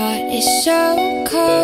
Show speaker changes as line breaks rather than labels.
heart is so cold.